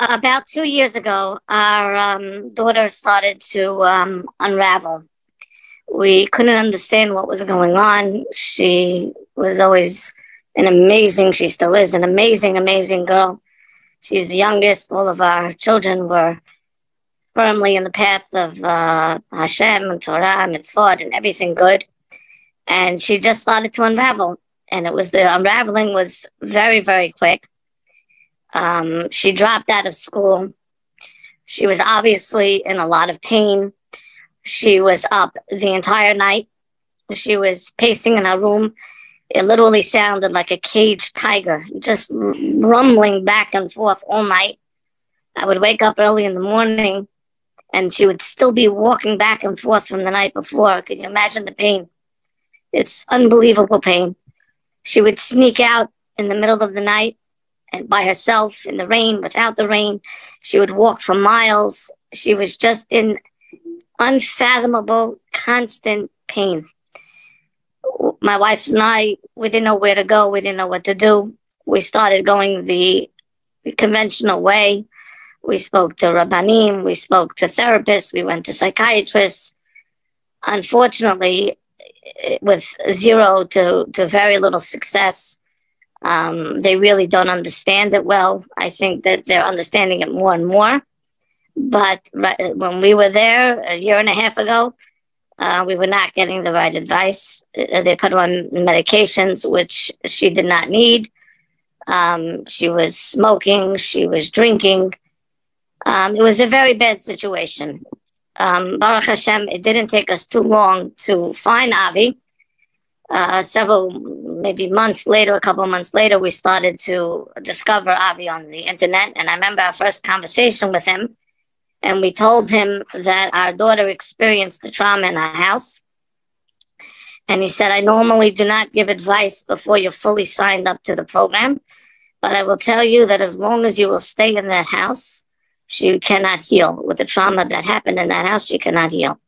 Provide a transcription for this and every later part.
about two years ago, our um, daughter started to um, unravel. We couldn't understand what was going on. She was always an amazing, she still is an amazing, amazing girl. She's the youngest. All of our children were firmly in the path of uh, Hashem and Torah and mitzvot and everything good. And she just started to unravel. And it was the unraveling was very, very quick. Um, she dropped out of school. She was obviously in a lot of pain. She was up the entire night. She was pacing in her room. It literally sounded like a caged tiger, just rumbling back and forth all night. I would wake up early in the morning and she would still be walking back and forth from the night before. Can you imagine the pain? It's unbelievable pain. She would sneak out in the middle of the night and by herself in the rain, without the rain. She would walk for miles. She was just in unfathomable, constant pain. My wife and I, we didn't know where to go. We didn't know what to do. We started going the conventional way. We spoke to Rabbanim, we spoke to therapists, we went to psychiatrists. Unfortunately, with zero to, to very little success, um, they really don't understand it well. I think that they're understanding it more and more. But right, when we were there a year and a half ago, uh, we were not getting the right advice. Uh, they put her on medications, which she did not need. Um, she was smoking, she was drinking. Um, it was a very bad situation. Um, Baruch Hashem, it didn't take us too long to find Avi. Uh, several, maybe months later, a couple of months later, we started to discover Avi on the internet. And I remember our first conversation with him, and we told him that our daughter experienced the trauma in our house. And he said, I normally do not give advice before you're fully signed up to the program, but I will tell you that as long as you will stay in that house, she cannot heal. With the trauma that happened in that house, she cannot heal.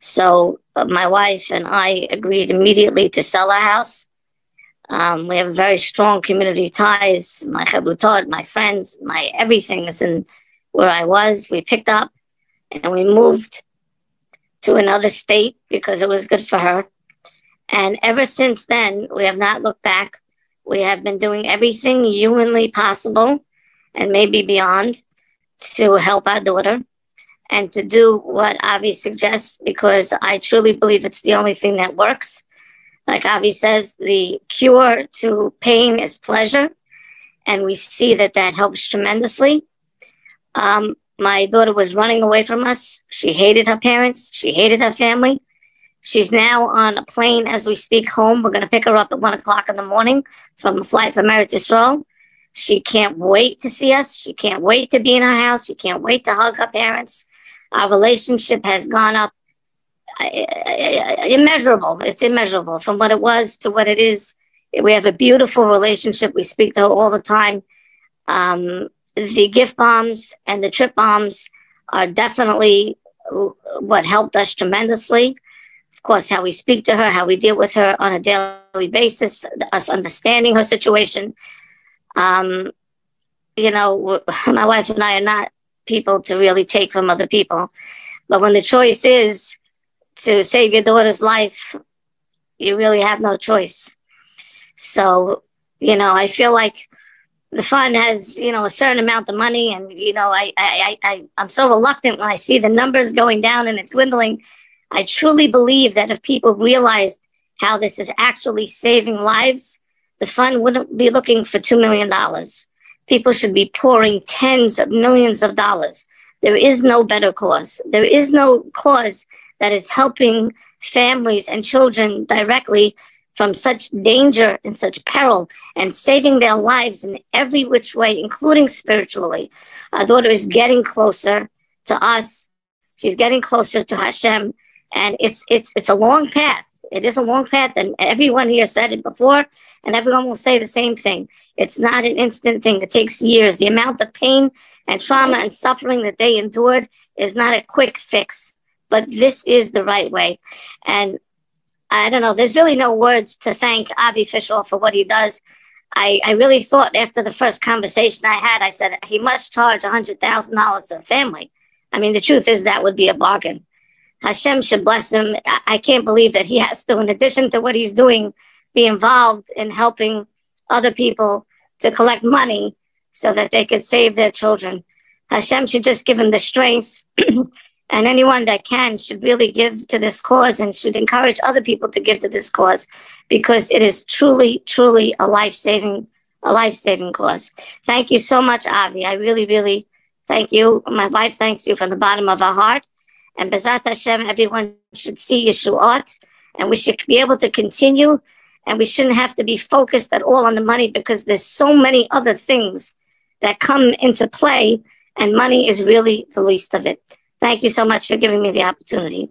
So uh, my wife and I agreed immediately to sell our house. Um, we have very strong community ties. My chabrutot, my friends, my everything is in where I was. We picked up and we moved to another state because it was good for her. And ever since then, we have not looked back. We have been doing everything humanly possible and maybe beyond to help our daughter and to do what Avi suggests because I truly believe it's the only thing that works. Like Avi says, the cure to pain is pleasure. And we see that that helps tremendously. Um, my daughter was running away from us. She hated her parents. She hated her family. She's now on a plane as we speak home. We're going to pick her up at one o'clock in the morning from a flight from Eretz Yisrael. She can't wait to see us. She can't wait to be in our house. She can't wait to hug her parents. Our relationship has gone up immeasurable. It's immeasurable from what it was to what it is. We have a beautiful relationship. We speak to her all the time. Um, the gift bombs and the trip bombs are definitely what helped us tremendously. Of course, how we speak to her, how we deal with her on a daily basis, us understanding her situation, um, you know, my wife and I are not people to really take from other people. But when the choice is to save your daughter's life, you really have no choice. So, you know, I feel like the fund has, you know, a certain amount of money. And, you know, I, I, I, I'm so reluctant when I see the numbers going down and it's dwindling. I truly believe that if people realized how this is actually saving lives, the fund wouldn't be looking for $2 million. People should be pouring tens of millions of dollars. There is no better cause. There is no cause that is helping families and children directly from such danger and such peril and saving their lives in every which way, including spiritually. Our daughter is getting closer to us. She's getting closer to Hashem. And it's it's it's a long path. It is a long path, and everyone here said it before, and everyone will say the same thing. It's not an instant thing. It takes years. The amount of pain and trauma and suffering that they endured is not a quick fix, but this is the right way. And I don't know, there's really no words to thank Avi Fishoff for what he does. I, I really thought after the first conversation I had, I said, he must charge $100,000 to a family. I mean, the truth is that would be a bargain. Hashem should bless him. I can't believe that he has to, in addition to what he's doing, be involved in helping other people to collect money so that they could save their children. Hashem should just give him the strength, and anyone that can should really give to this cause and should encourage other people to give to this cause because it is truly, truly a life saving, a life saving cause. Thank you so much, Avi. I really, really thank you. My wife thanks you from the bottom of our heart. And Bezat Hashem, everyone should see Yeshuot, and we should be able to continue. And we shouldn't have to be focused at all on the money because there's so many other things that come into play, and money is really the least of it. Thank you so much for giving me the opportunity.